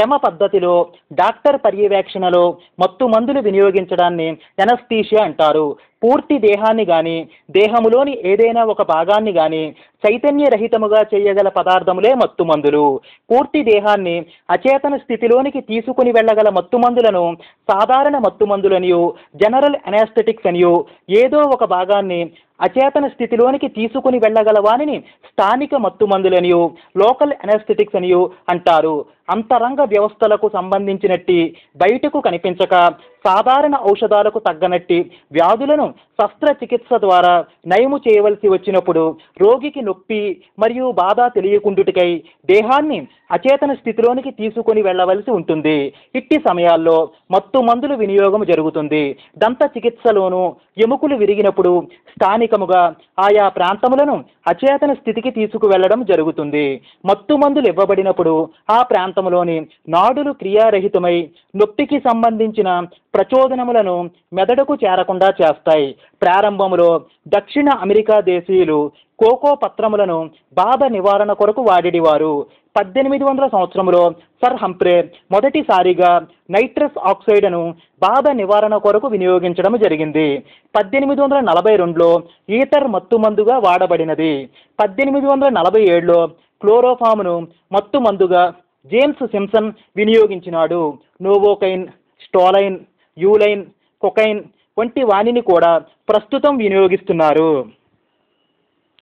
క్రమ పద్ధతిలో డాక్టర్ పర్యవేక్షణలో మత్తు మందులు వినియోగించడాన్ని ఎనస్థీషియా అంటారు. పూర్తి దేహాన్ని గాని దేహములోని ఏదైనా ఒక భాగాన్ని గాని చైతన్యరహితముగా చేయగల పదార్థములే మత్తు మందులు పూర్తి దేహాన్ని అచేతన స్థితిలోనికి తీసుకుని వెళ్ళగల మత్తు మందులను సాధారణ మత్తుమందులనియు జనరల్ అనెస్థెటిక్స్ అనియు ఏదో ఒక భాగాన్ని అచేతన స్థితిలోనికి తీసుకుని వెళ్ళగల వానిని స్థానిక మత్తుమందులనియు లోకల్ అనెస్థెటిక్స్ అనియు అంటారు. అంతరంగ వ్యవస్థలకు సంబంధించినట్టి బయటకు కనిపించక సాధారణ ఔషధాలకు తగ్గనట్టి వ్యాధులను శస్త్రచికిత్స ద్వారా నయము చేయవలసి వచ్చినప్పుడు రోగికి నొప్పి మరియు బాధ తెలియకుండుటికై దేహాన్ని అచేతన స్థితిలోనికి తీసుకొని వెళ్ళవలసి ఉంటుంది. ఇట్టి సమయాల్లో మత్తు మందుల వినియోగం జరుగుతుంది. దంత చికిత్సలోను ఎముకలు విరిగినప్పుడు స్థానికముగా ఆయా ప్రాంతములను అచేతన స్థితికి తీసుకువెళ్ళడం జరుగుతుంది. మత్తు మందులు ఇవ్వబడినప్పుడు ఆ ప్రాంతంలోని నాడులు క్రియారహితమై నొప్పికి సంబంధించిన ప్రచోదనములను మెదడుకు చేరకుండా చేస్తాయి. ప్రారంభంలో దక్షిణ అమెరికా దేశీయులు కోకో పత్రములను బాధ నివారణ కొరకు వాడిడివారు. పద్దెనిమిది వందల సంవత్సరంలో సర్ హంప్రే మొదటిసారిగా నైట్రస్ ఆక్సైడ్ను బాధ నివారణ కొరకు వినియోగించడం జరిగింది. పద్దెనిమిది వందల నలభై రెండులో ఈథర్ మత్తు మందుగా వాడబడినది. పద్దెనిమిది వందల నలభై ఏడులో క్లోరోఫామ్ను మత్తు మందుగా జేమ్స్ సిమ్సన్ వినియోగించినాడు. నోవోకైన్ స్టోలైన్ యూలైన్ కొకైన్ వంటి వానిని కూడా ప్రస్తుతం వినియోగిస్తున్నారు.